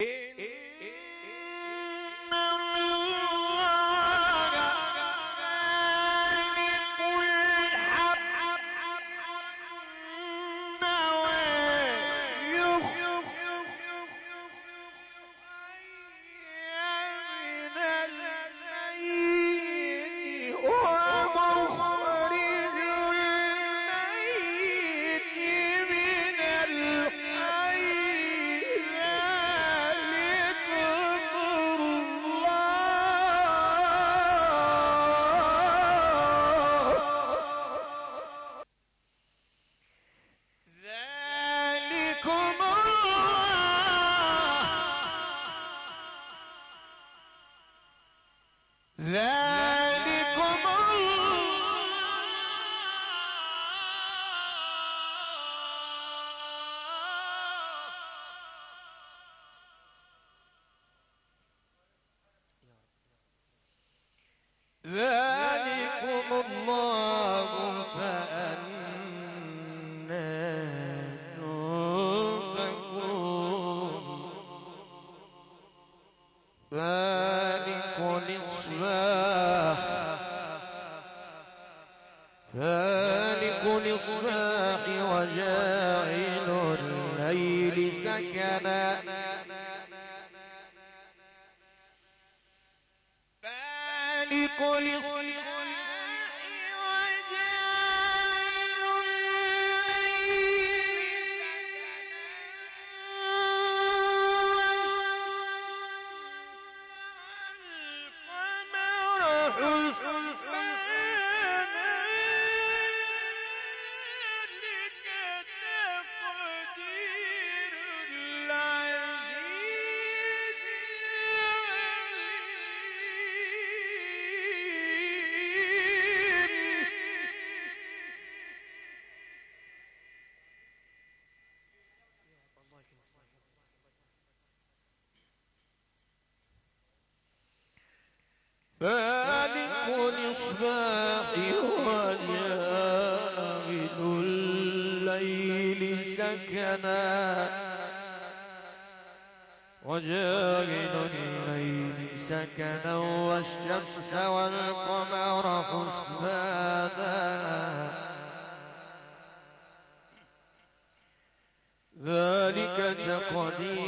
In, in that. فالق الإصباح وجاعل الليل سكنا. وجاعل الليل سكنا والشمس والقمر حسبانا ذلك تقدير